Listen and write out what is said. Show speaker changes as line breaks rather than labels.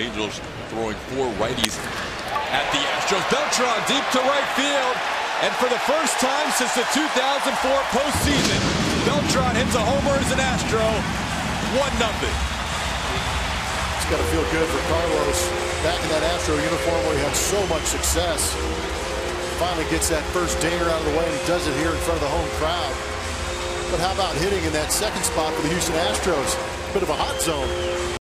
Angels throwing four righties at the Astros. Beltran deep to right field. And for the first time since the 2004 postseason, Beltran hits a homer as an Astro. 1 nothing.
It's got to feel good for Carlos back in that Astro uniform where he had so much success. Finally gets that first dinger out of the way, and he does it here in front of the home crowd. But how about hitting in that second spot for the Houston Astros? Bit of a hot zone.